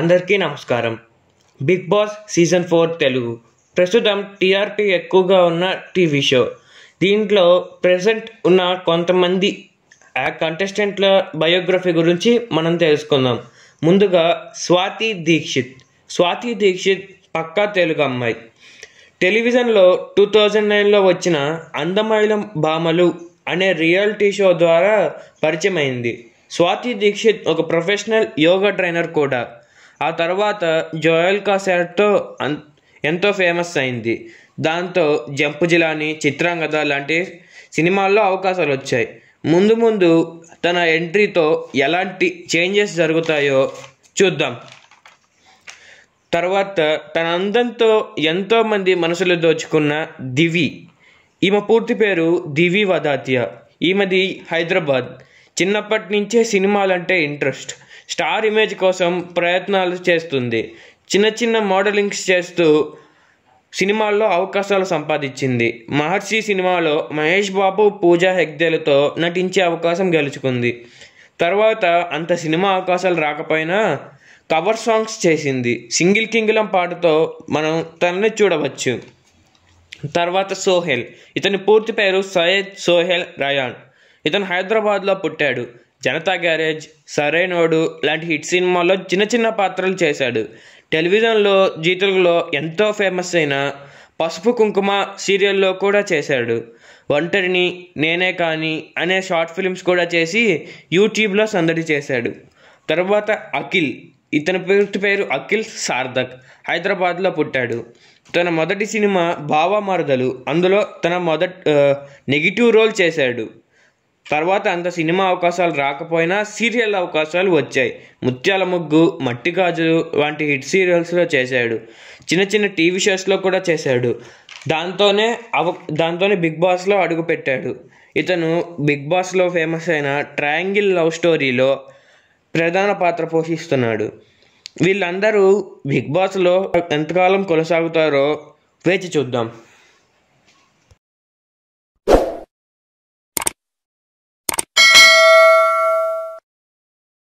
అందరికీ నమస్కారం. Bigg Boss season four Telugu. ప్రస్తుతం టీఆర్పీ ఎక్కువగా ఉన్న టీవీ షో. దీంట్లో ప్రజెంట్ ఉన్న కొంతమంది ఆ కంటెస్టెంట్ల బయోగ్రఫీ గురించి మనం తెలుసుకుందాం. ముందుగా స్వాతి దీక్షిత్. స్వాతి దీక్షిత్ పక్కా తెలుగు అమ్మాయి. టెలివిజన్లో టూ థౌజండ్ నైన్లో వచ్చిన అందమైలం భామలు అనే రియాలిటీ షో ద్వారా పరిచయమైంది. స్వాతి దీక్షిత్ ఒక ప్రొఫెషనల్ యోగా ట్రైనర్ కూడా. ఆ తర్వాత జోయల్ కాసర్తో అన్ ఎంతో ఫేమస్ అయింది. దాంతో జంపు జిలాని చిత్రాంగద లాంటి సినిమాల్లో అవకాశాలు వచ్చాయి. ముందు ముందు తన ఎంట్రీతో ఎలాంటి చేంజెస్ జరుగుతాయో చూద్దాం. తర్వాత తన అందంతో ఎంతోమంది మనసులు దోచుకున్న దివి. ఈమె పూర్తి పేరు దివి వదాత్య. ఈమెది హైదరాబాద్. చిన్నప్పటి నుంచే సినిమాలంటే ఇంట్రెస్ట్. స్టార్ ఇమేజ్ కోసం ప్రయత్నాలు చేస్తుంది. చిన్న చిన్న మోడలింగ్స్ చేస్తూ సినిమాల్లో అవకాశాలు సంపాదించింది. మహర్షి సినిమాలో మహేష్ బాబు పూజా హెగ్దేలతో నటించే అవకాశం గెలుచుకుంది. తర్వాత అంత సినిమా అవకాశాలు రాకపోయినా కవర్ సాంగ్స్ చేసింది. సింగిల్ కింగ్లం పాటతో మనం తనని చూడవచ్చు. తర్వాత సోహెల్. ఇతని పూర్తి పేరు సయ్యద్ సోహెల్ రయాన్. ఇతను హైదరాబాద్లో పుట్టాడు. జనతా గ్యారేజ్ సరైనోడు లాంటి హిట్ సినిమాల్లో చిన్న చిన్న పాత్రలు చేశాడు. టెలివిజన్లో జీతలులో ఎంతో ఫేమస్ అయిన పసుపు కుంకుమ సీరియల్లో కూడా చేశాడు. ఒంటరిని నేనే కానీ అనే షార్ట్ ఫిల్మ్స్ కూడా చేసి యూట్యూబ్లో సందడి చేశాడు. తర్వాత అఖిల్ ఇతని పూర్తి పేరు అఖిల్ సార్థక్ హైదరాబాద్లో పుట్టాడు. తన మొదటి సినిమా బావా మరదలు. అందులో తన మొదటి నెగిటివ్ రోల్ చేశాడు. తర్వాత అంత సినిమా అవకాశాలు రాకపోయినా సీరియల్ అవకాశాలు వచ్చాయి. ముత్యాల ముగ్గు మట్టి గాజులు వంటి హిట్ సీరియల్స్లో చేశాడు. చిన్న చిన్న టీవీ షోస్లో కూడా చేశాడు. దాంతోనే అవ దాంతోనే బిగ్ బాస్లో అడుగుపెట్టాడు ఇతను బిగ్ బాస్లో ఫేమస్ అయిన ట్రయాంగిల్ లవ్ స్టోరీలో ప్రధాన పాత్ర పోషిస్తున్నాడు. వీళ్ళందరూ బిగ్ బాస్లో ఎంతకాలం కొనసాగుతారో వేచి చూద్దాం.